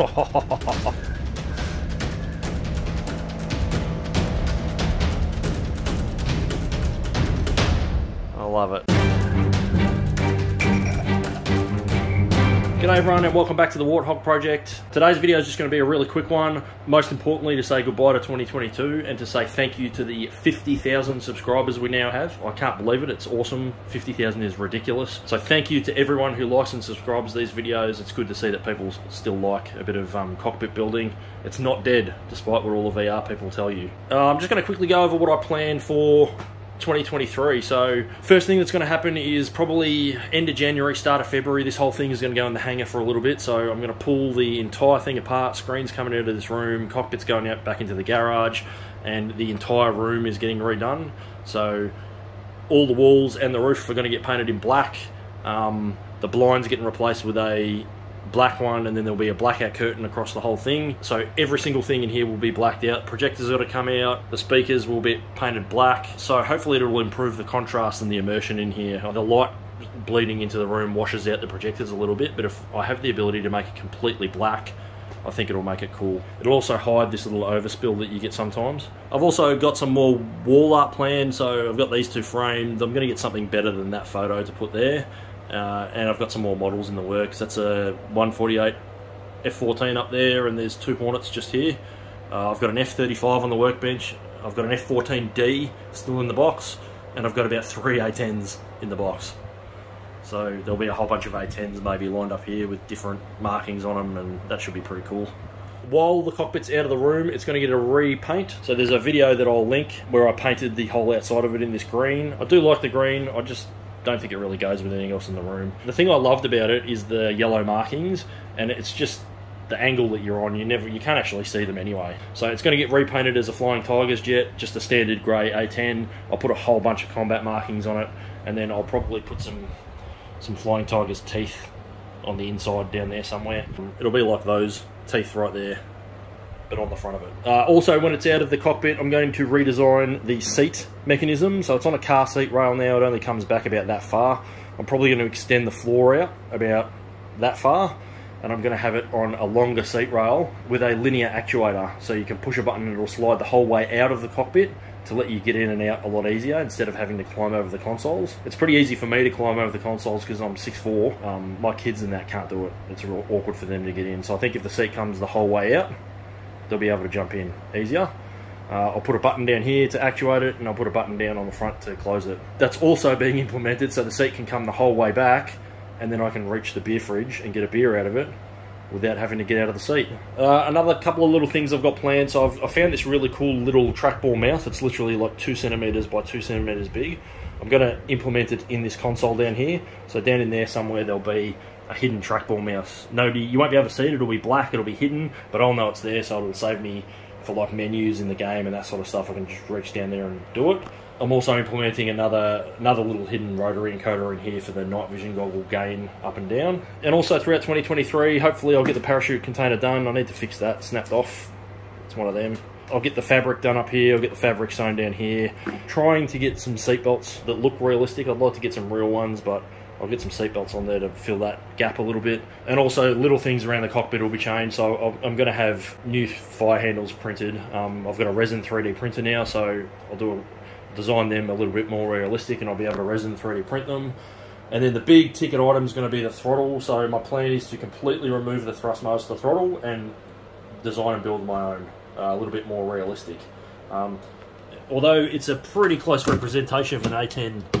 I love it. G'day everyone and welcome back to the Warthog Project. Today's video is just going to be a really quick one. Most importantly to say goodbye to 2022 and to say thank you to the 50,000 subscribers we now have. I can't believe it, it's awesome. 50,000 is ridiculous. So thank you to everyone who likes and subscribes these videos. It's good to see that people still like a bit of um, cockpit building. It's not dead, despite what all the VR people tell you. Uh, I'm just going to quickly go over what I plan for 2023. So first thing that's going to happen is probably end of January, start of February. This whole thing is going to go in the hangar for a little bit. So I'm going to pull the entire thing apart. Screens coming out of this room, cockpits going out back into the garage, and the entire room is getting redone. So all the walls and the roof are going to get painted in black. Um, the blinds getting replaced with a black one and then there'll be a blackout curtain across the whole thing so every single thing in here will be blacked out projectors got to come out the speakers will be painted black so hopefully it will improve the contrast and the immersion in here the light bleeding into the room washes out the projectors a little bit but if I have the ability to make it completely black I think it'll make it cool. It'll also hide this little overspill that you get sometimes. I've also got some more wall art planned, so I've got these two framed. I'm going to get something better than that photo to put there. Uh, and I've got some more models in the works. That's a 148 F14 up there, and there's two Hornets just here. Uh, I've got an F35 on the workbench. I've got an F14D still in the box, and I've got about three A10s in the box. So there'll be a whole bunch of A10s maybe lined up here with different markings on them, and that should be pretty cool. While the cockpit's out of the room, it's going to get a repaint. So there's a video that I'll link where I painted the whole outside of it in this green. I do like the green. I just don't think it really goes with anything else in the room. The thing I loved about it is the yellow markings, and it's just the angle that you're on. You never, you can't actually see them anyway. So it's going to get repainted as a Flying Tigers jet, just a standard grey A10. I'll put a whole bunch of combat markings on it, and then I'll probably put some some Flying Tigers teeth on the inside down there somewhere. It'll be like those teeth right there but on the front of it. Uh, also, when it's out of the cockpit, I'm going to redesign the seat mechanism. So it's on a car seat rail now. It only comes back about that far. I'm probably going to extend the floor out about that far. And I'm going to have it on a longer seat rail with a linear actuator. So you can push a button and it'll slide the whole way out of the cockpit to let you get in and out a lot easier instead of having to climb over the consoles. It's pretty easy for me to climb over the consoles because I'm 6'4". Um, my kids and that can't do it. It's real awkward for them to get in. So I think if the seat comes the whole way out, they'll be able to jump in easier. Uh, I'll put a button down here to actuate it and I'll put a button down on the front to close it. That's also being implemented so the seat can come the whole way back and then I can reach the beer fridge and get a beer out of it without having to get out of the seat. Uh, another couple of little things I've got planned. So I've, I found this really cool little trackball mouse. It's literally like two centimeters by two centimeters big. I'm going to implement it in this console down here. So down in there somewhere there'll be a hidden trackball mouse. Nobody, you won't be able to see it. It'll be black. It'll be hidden, but I'll know it's there, so it'll save me for like menus in the game and that sort of stuff. I can just reach down there and do it. I'm also implementing another another little hidden rotary encoder in here for the night vision goggle gain up and down. And also throughout 2023, hopefully I'll get the parachute container done. I need to fix that, snapped off. It's one of them. I'll get the fabric done up here, I'll get the fabric sewn down here. Trying to get some seatbelts that look realistic. I'd like to get some real ones, but I'll get some seatbelts on there to fill that gap a little bit. And also, little things around the cockpit will be changed. So I'm going to have new fire handles printed. Um, I've got a resin 3D printer now, so I'll do a, design them a little bit more realistic, and I'll be able to resin 3D print them. And then the big ticket item is going to be the throttle. So my plan is to completely remove the thrustmaster throttle and design and build my own, uh, a little bit more realistic. Um, although it's a pretty close representation of an A10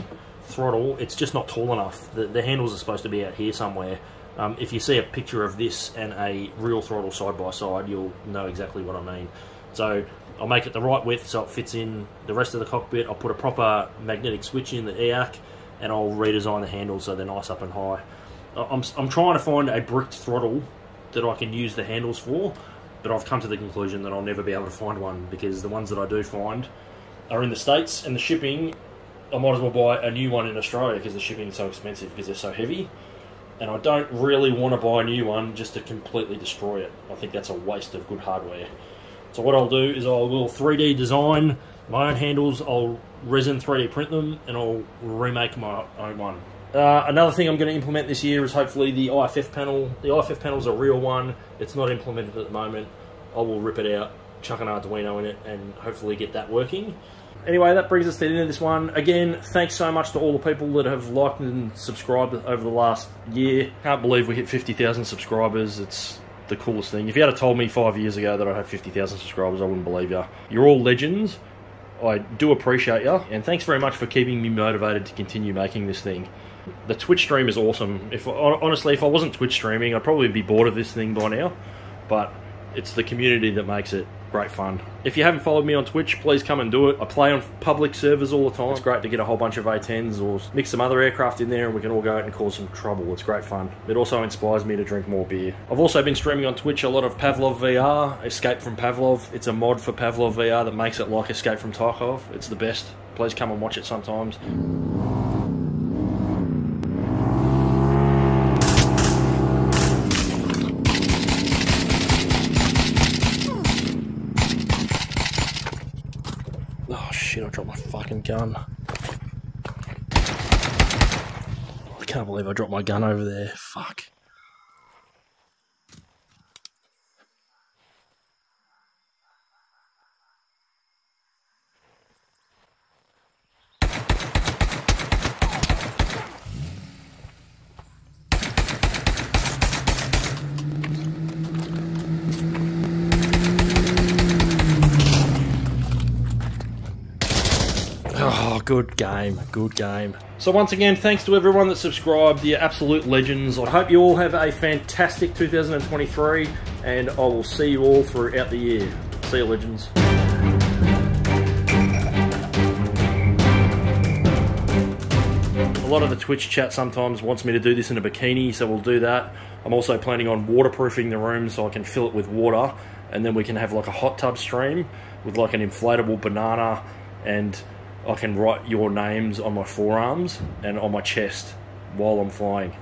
throttle, it's just not tall enough. The, the handles are supposed to be out here somewhere. Um, if you see a picture of this and a real throttle side by side, you'll know exactly what I mean. So I'll make it the right width so it fits in the rest of the cockpit. I'll put a proper magnetic switch in the EAC and I'll redesign the handles so they're nice up and high. I'm, I'm trying to find a bricked throttle that I can use the handles for, but I've come to the conclusion that I'll never be able to find one because the ones that I do find are in the States and the shipping I might as well buy a new one in Australia because the shipping is so expensive because they're so heavy. And I don't really want to buy a new one just to completely destroy it. I think that's a waste of good hardware. So what I'll do is I will 3D design my own handles. I'll resin 3D print them and I'll remake my own one. Uh, another thing I'm going to implement this year is hopefully the IFF panel. The IFF panel is a real one. It's not implemented at the moment. I will rip it out, chuck an Arduino in it, and hopefully get that working. Anyway, that brings us to the end of this one. Again, thanks so much to all the people that have liked and subscribed over the last year. Can't believe we hit 50,000 subscribers. It's the coolest thing. If you had told me five years ago that I'd have 50,000 subscribers, I wouldn't believe you. You're all legends. I do appreciate you, and thanks very much for keeping me motivated to continue making this thing. The Twitch stream is awesome. If honestly, if I wasn't Twitch streaming, I'd probably be bored of this thing by now. But it's the community that makes it great fun. If you haven't followed me on Twitch, please come and do it. I play on public servers all the time. It's great to get a whole bunch of A10s or mix some other aircraft in there and we can all go out and cause some trouble. It's great fun. It also inspires me to drink more beer. I've also been streaming on Twitch a lot of Pavlov VR, Escape from Pavlov. It's a mod for Pavlov VR that makes it like Escape from Tarkov. It's the best. Please come and watch it sometimes. Shit, I dropped my fucking gun. I can't believe I dropped my gun over there. Fuck. Good game, good game. So once again, thanks to everyone that subscribed, the absolute legends. I hope you all have a fantastic 2023, and I will see you all throughout the year. See you, legends. A lot of the Twitch chat sometimes wants me to do this in a bikini, so we'll do that. I'm also planning on waterproofing the room so I can fill it with water, and then we can have like a hot tub stream with like an inflatable banana and I can write your names on my forearms and on my chest while I'm flying.